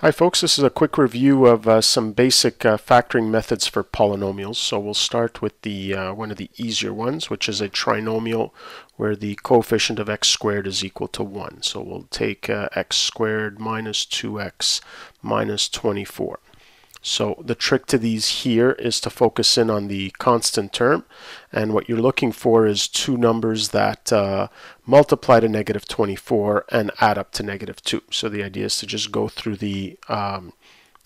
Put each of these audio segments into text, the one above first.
Hi folks, this is a quick review of uh, some basic uh, factoring methods for polynomials. So we'll start with the uh, one of the easier ones, which is a trinomial where the coefficient of x squared is equal to 1. So we'll take uh, x squared minus 2x minus 24. So the trick to these here is to focus in on the constant term and what you're looking for is two numbers that uh, multiply to negative 24 and add up to negative 2. So the idea is to just go through the um,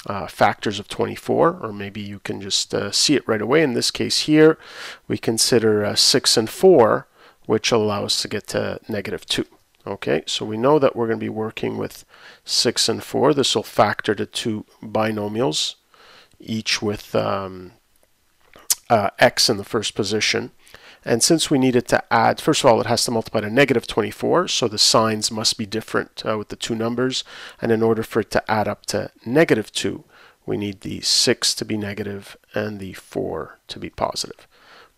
uh, factors of 24 or maybe you can just uh, see it right away. In this case here we consider uh, 6 and 4 which allow us to get to negative 2. Okay, so we know that we're going to be working with 6 and 4. This will factor to two binomials each with um, uh, x in the first position. And since we needed to add, first of all, it has to multiply to negative 24, so the signs must be different uh, with the two numbers. And in order for it to add up to negative 2, we need the 6 to be negative and the 4 to be positive.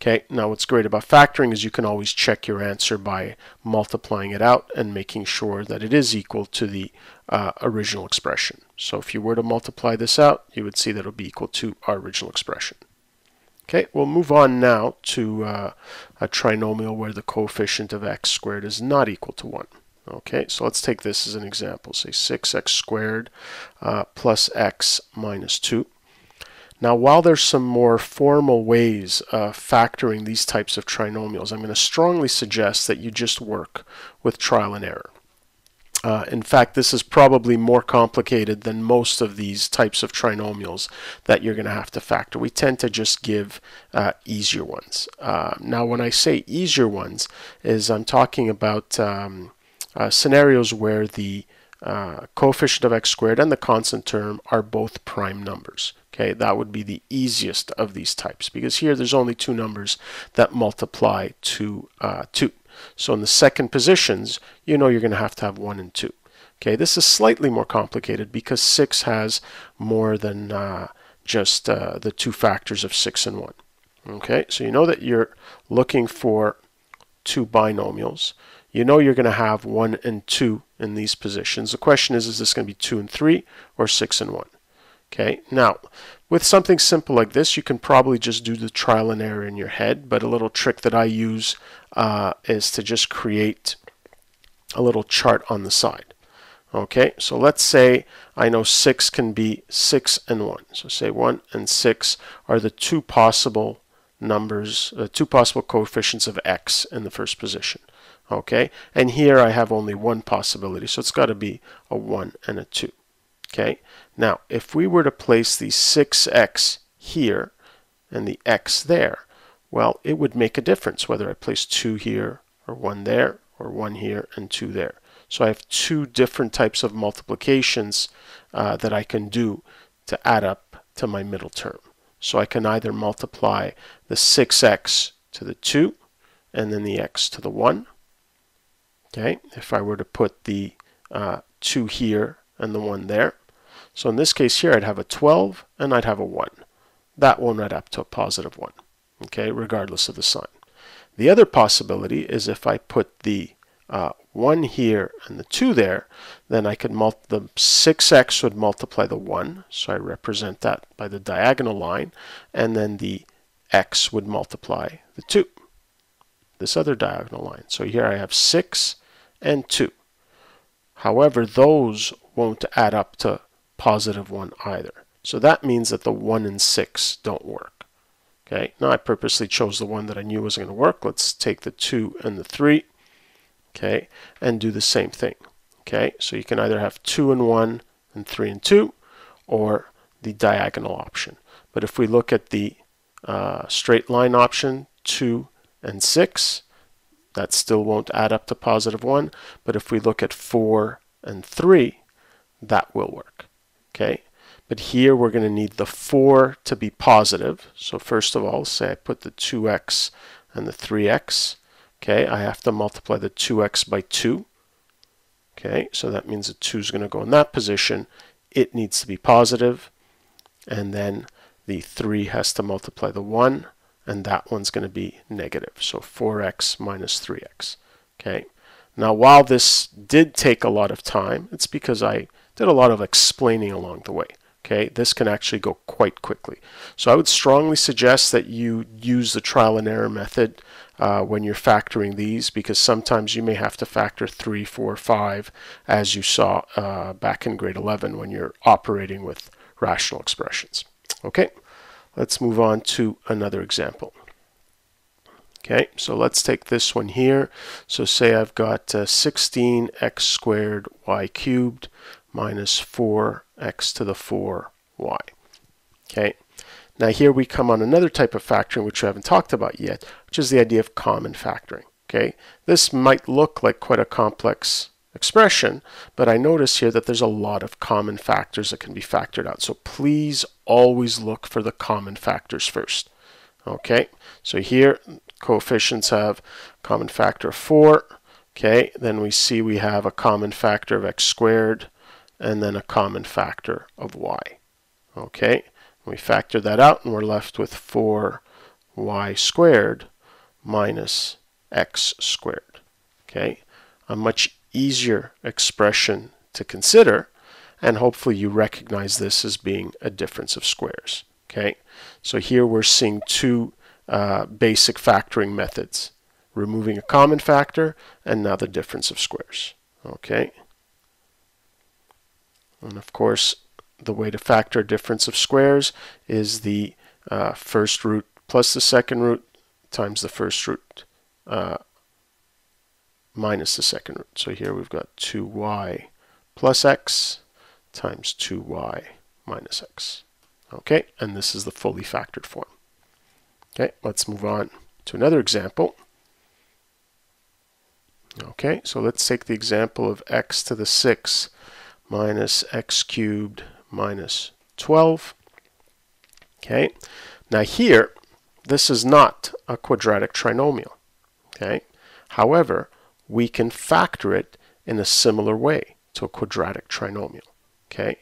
Okay, now what's great about factoring is you can always check your answer by multiplying it out and making sure that it is equal to the uh, original expression. So if you were to multiply this out, you would see that it will be equal to our original expression. Okay, we'll move on now to uh, a trinomial where the coefficient of x squared is not equal to 1. Okay, so let's take this as an example. Say 6x squared uh, plus x minus 2. Now, while there's some more formal ways of factoring these types of trinomials, I'm going to strongly suggest that you just work with trial and error. Uh, in fact, this is probably more complicated than most of these types of trinomials that you're going to have to factor. We tend to just give uh, easier ones. Uh, now, when I say easier ones, is I'm talking about um, uh, scenarios where the uh, coefficient of x squared and the constant term are both prime numbers. Okay, that would be the easiest of these types because here there's only two numbers that multiply to uh, 2. So in the second positions, you know you're going to have to have 1 and 2. Okay, this is slightly more complicated because 6 has more than uh, just uh, the two factors of 6 and 1. Okay, so you know that you're looking for two binomials. You know you're going to have 1 and 2 in these positions. The question is, is this going to be 2 and 3 or 6 and 1? Okay, now with something simple like this, you can probably just do the trial and error in your head, but a little trick that I use uh, is to just create a little chart on the side. Okay, so let's say I know 6 can be 6 and 1. So say 1 and 6 are the two possible numbers, uh, two possible coefficients of x in the first position. Okay, and here I have only one possibility, so it's got to be a 1 and a 2. Okay, now if we were to place the 6x here and the x there, well, it would make a difference whether I place 2 here or 1 there or 1 here and 2 there. So I have two different types of multiplications uh, that I can do to add up to my middle term. So I can either multiply the 6x to the 2 and then the x to the 1. Okay, if I were to put the uh, 2 here and the 1 there, so in this case here, I'd have a 12 and I'd have a 1. That won't add up to a positive 1, okay, regardless of the sign. The other possibility is if I put the uh, 1 here and the 2 there, then I could the 6x would multiply the 1, so I represent that by the diagonal line, and then the x would multiply the 2, this other diagonal line. So here I have 6 and 2. However, those won't add up to positive 1 either. So that means that the 1 and 6 don't work. Okay, now I purposely chose the one that I knew was going to work. Let's take the 2 and the 3, okay, and do the same thing. Okay, so you can either have 2 and 1 and 3 and 2, or the diagonal option. But if we look at the uh, straight line option, 2 and 6, that still won't add up to positive 1. But if we look at 4 and 3, that will work. Okay, but here we're going to need the 4 to be positive. So first of all, say I put the 2x and the 3x. Okay, I have to multiply the 2x by 2. Okay, so that means the 2 is going to go in that position. It needs to be positive. And then the 3 has to multiply the 1, and that one's going to be negative. So 4x minus 3x. Okay, Now, while this did take a lot of time, it's because I did a lot of explaining along the way. Okay, this can actually go quite quickly. So I would strongly suggest that you use the trial and error method uh, when you're factoring these because sometimes you may have to factor 3, 4, 5 as you saw uh, back in grade 11 when you're operating with rational expressions. Okay, let's move on to another example. Okay, so let's take this one here. So say I've got uh, 16x squared y cubed minus 4x to the 4y. Okay, now here we come on another type of factoring which we haven't talked about yet, which is the idea of common factoring. Okay, this might look like quite a complex expression, but I notice here that there's a lot of common factors that can be factored out. So please always look for the common factors first. Okay, so here coefficients have common factor of 4. Okay, then we see we have a common factor of x squared and then a common factor of y. Okay, we factor that out and we're left with 4y squared minus x squared. Okay, a much easier expression to consider and hopefully you recognize this as being a difference of squares. Okay, so here we're seeing two uh, basic factoring methods. Removing a common factor and now the difference of squares. Okay. And of course, the way to factor a difference of squares is the uh, first root plus the second root times the first root uh, minus the second root. So here we've got 2y plus x times 2y minus x. Okay, and this is the fully factored form. Okay, let's move on to another example. Okay, so let's take the example of x to the 6 minus x cubed minus 12. Okay, now here, this is not a quadratic trinomial. Okay, however, we can factor it in a similar way to a quadratic trinomial. Okay,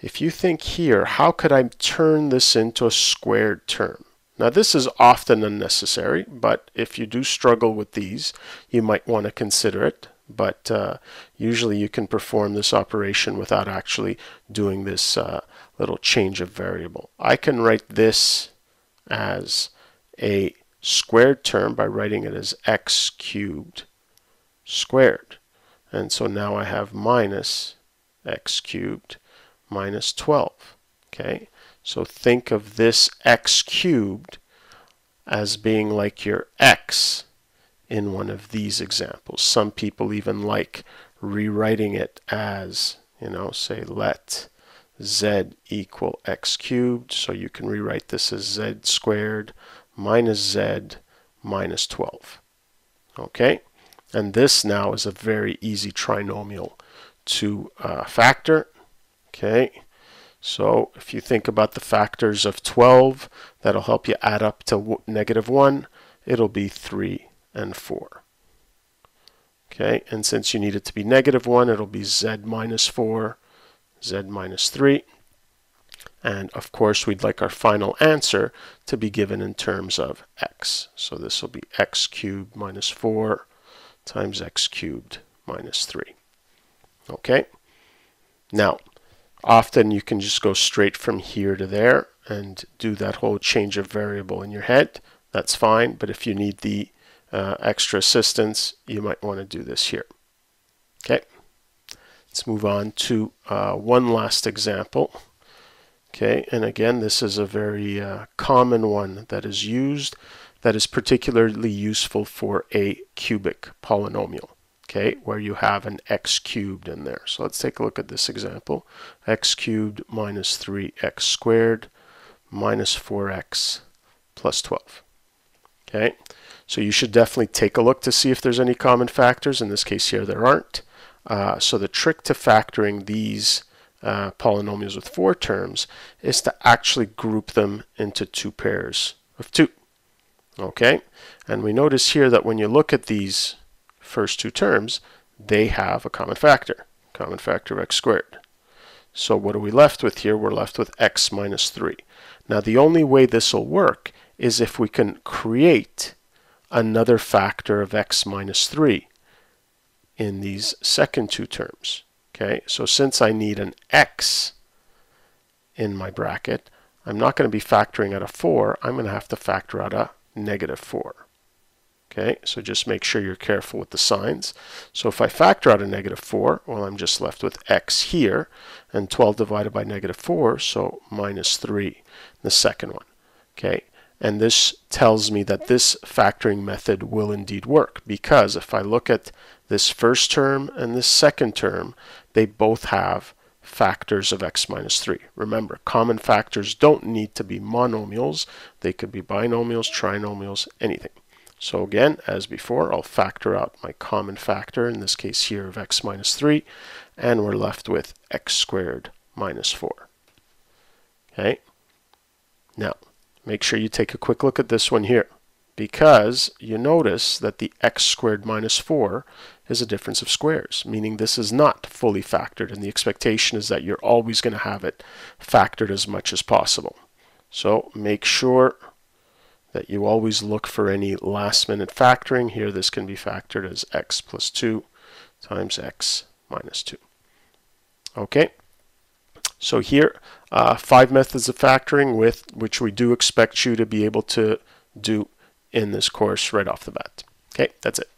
if you think here, how could I turn this into a squared term? Now this is often unnecessary, but if you do struggle with these, you might want to consider it. But uh, usually you can perform this operation without actually doing this uh, little change of variable. I can write this as a squared term by writing it as x cubed squared. And so now I have minus x cubed minus 12. Okay, so think of this x cubed as being like your x in one of these examples. Some people even like rewriting it as, you know, say let z equal x cubed. So you can rewrite this as z squared minus z minus 12. Okay, and this now is a very easy trinomial to uh, factor. Okay, so if you think about the factors of 12, that'll help you add up to negative 1. It'll be 3 and 4. Okay, and since you need it to be negative 1, it'll be z minus 4, z minus 3. And of course, we'd like our final answer to be given in terms of x. So this will be x cubed minus 4 times x cubed minus 3. Okay, now Often you can just go straight from here to there and do that whole change of variable in your head. That's fine, but if you need the uh, extra assistance, you might want to do this here. Okay, let's move on to uh, one last example. Okay, and again, this is a very uh, common one that is used that is particularly useful for a cubic polynomial okay, where you have an x cubed in there. So let's take a look at this example. x cubed minus 3x squared minus 4x plus 12. Okay, so you should definitely take a look to see if there's any common factors. In this case here, there aren't. Uh, so the trick to factoring these uh, polynomials with four terms is to actually group them into two pairs of two. Okay, and we notice here that when you look at these first two terms, they have a common factor, common factor of x squared. So what are we left with here? We're left with x minus 3. Now the only way this will work is if we can create another factor of x minus 3 in these second two terms. Okay, so since I need an x in my bracket, I'm not going to be factoring out a 4, I'm going to have to factor out a negative 4. Okay, so just make sure you're careful with the signs. So if I factor out a negative 4, well, I'm just left with x here, and 12 divided by negative 4, so minus 3, the second one. Okay, and this tells me that this factoring method will indeed work, because if I look at this first term and this second term, they both have factors of x minus 3. Remember, common factors don't need to be monomials. They could be binomials, trinomials, anything. So again, as before, I'll factor out my common factor, in this case here of x minus 3, and we're left with x squared minus 4. Okay. Now, make sure you take a quick look at this one here, because you notice that the x squared minus 4 is a difference of squares, meaning this is not fully factored, and the expectation is that you're always going to have it factored as much as possible. So make sure that you always look for any last minute factoring. Here this can be factored as x plus 2 times x minus 2. Okay, so here uh, five methods of factoring with which we do expect you to be able to do in this course right off the bat. Okay, that's it.